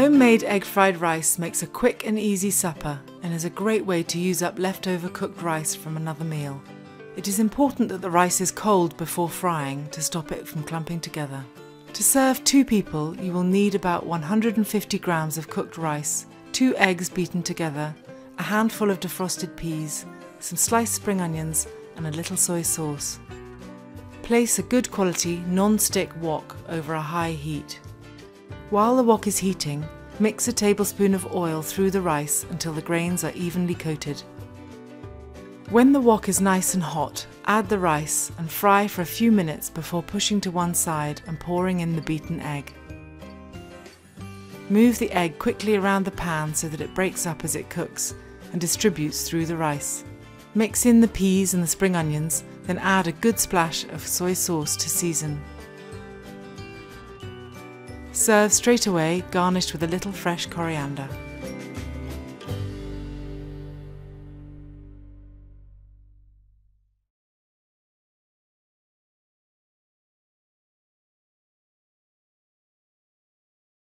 Homemade egg fried rice makes a quick and easy supper and is a great way to use up leftover cooked rice from another meal. It is important that the rice is cold before frying to stop it from clumping together. To serve two people, you will need about 150 grams of cooked rice, two eggs beaten together, a handful of defrosted peas, some sliced spring onions, and a little soy sauce. Place a good quality non-stick wok over a high heat. While the wok is heating, mix a tablespoon of oil through the rice until the grains are evenly coated. When the wok is nice and hot, add the rice and fry for a few minutes before pushing to one side and pouring in the beaten egg. Move the egg quickly around the pan so that it breaks up as it cooks and distributes through the rice. Mix in the peas and the spring onions, then add a good splash of soy sauce to season. Serve straight away, garnished with a little fresh coriander.